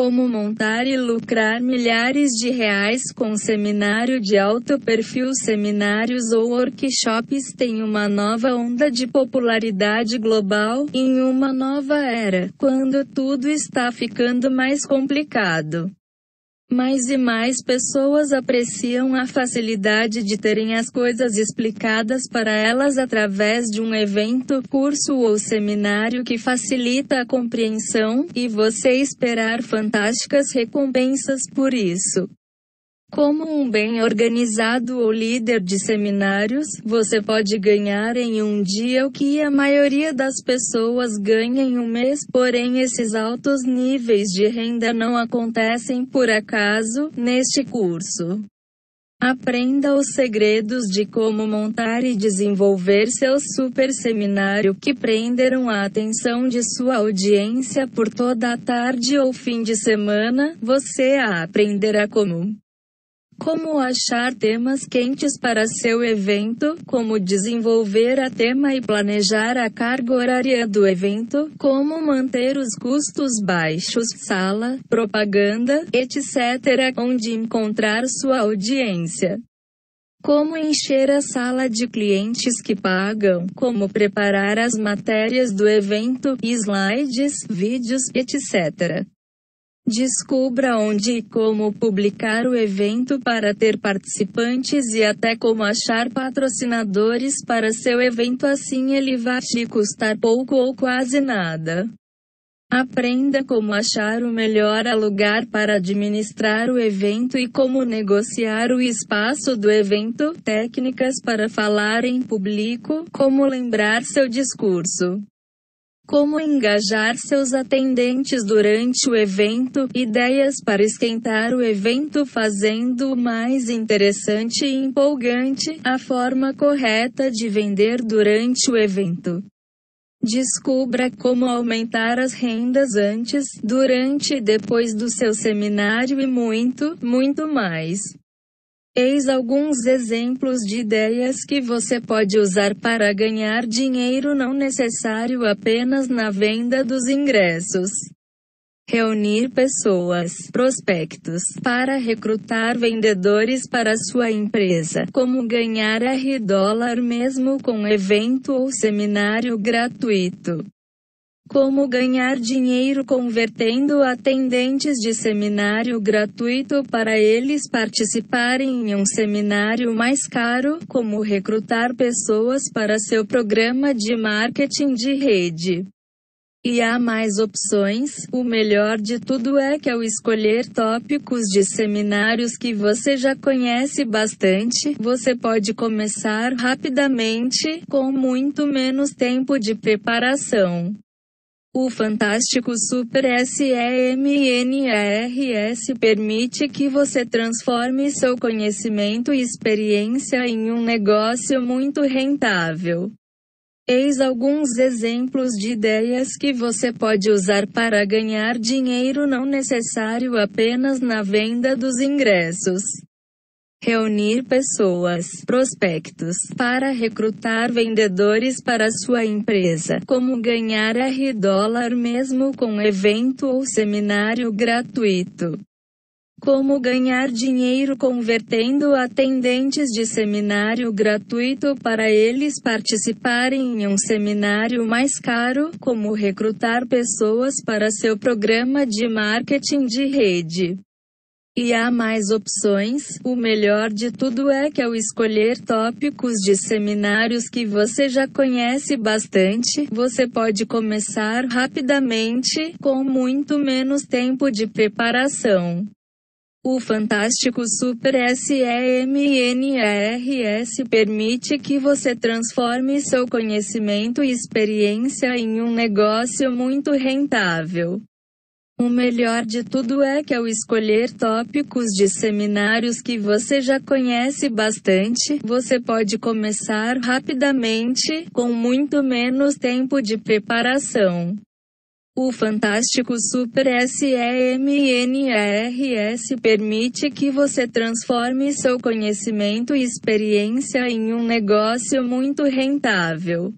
Como montar e lucrar milhares de reais com seminário de alto perfil Seminários ou workshops têm uma nova onda de popularidade global, em uma nova era, quando tudo está ficando mais complicado. Mais e mais pessoas apreciam a facilidade de terem as coisas explicadas para elas através de um evento, curso ou seminário que facilita a compreensão, e você esperar fantásticas recompensas por isso. Como um bem organizado ou líder de seminários, você pode ganhar em um dia o que a maioria das pessoas ganha em um mês, porém esses altos níveis de renda não acontecem por acaso, neste curso. Aprenda os segredos de como montar e desenvolver seu super seminário que prenderam a atenção de sua audiência por toda a tarde ou fim de semana. Você aprenderá como como achar temas quentes para seu evento, como desenvolver a tema e planejar a carga horária do evento, como manter os custos baixos, sala, propaganda, etc. Onde encontrar sua audiência. Como encher a sala de clientes que pagam, como preparar as matérias do evento, slides, vídeos, etc. Descubra onde e como publicar o evento para ter participantes e até como achar patrocinadores para seu evento. Assim ele vai te custar pouco ou quase nada. Aprenda como achar o melhor lugar para administrar o evento e como negociar o espaço do evento, técnicas para falar em público, como lembrar seu discurso como engajar seus atendentes durante o evento, ideias para esquentar o evento fazendo-o mais interessante e empolgante, a forma correta de vender durante o evento. Descubra como aumentar as rendas antes, durante e depois do seu seminário e muito, muito mais. Eis alguns exemplos de ideias que você pode usar para ganhar dinheiro não necessário apenas na venda dos ingressos. Reunir pessoas, prospectos, para recrutar vendedores para sua empresa. Como ganhar R dólar mesmo com evento ou seminário gratuito. Como ganhar dinheiro convertendo atendentes de seminário gratuito para eles participarem em um seminário mais caro, como recrutar pessoas para seu programa de marketing de rede. E há mais opções, o melhor de tudo é que ao escolher tópicos de seminários que você já conhece bastante, você pode começar rapidamente, com muito menos tempo de preparação. O fantástico Super SEMNARS permite que você transforme seu conhecimento e experiência em um negócio muito rentável. Eis alguns exemplos de ideias que você pode usar para ganhar dinheiro não necessário apenas na venda dos ingressos reunir pessoas, prospectos, para recrutar vendedores para sua empresa. Como ganhar R dólar mesmo com evento ou seminário gratuito. Como ganhar dinheiro convertendo atendentes de seminário gratuito para eles participarem em um seminário mais caro, como recrutar pessoas para seu programa de marketing de rede. E há mais opções, o melhor de tudo é que ao escolher tópicos de seminários que você já conhece bastante, você pode começar rapidamente, com muito menos tempo de preparação. O fantástico Super SEMNARS permite que você transforme seu conhecimento e experiência em um negócio muito rentável. O melhor de tudo é que ao escolher tópicos de seminários que você já conhece bastante, você pode começar rapidamente, com muito menos tempo de preparação. O fantástico Super SEMNARS permite que você transforme seu conhecimento e experiência em um negócio muito rentável.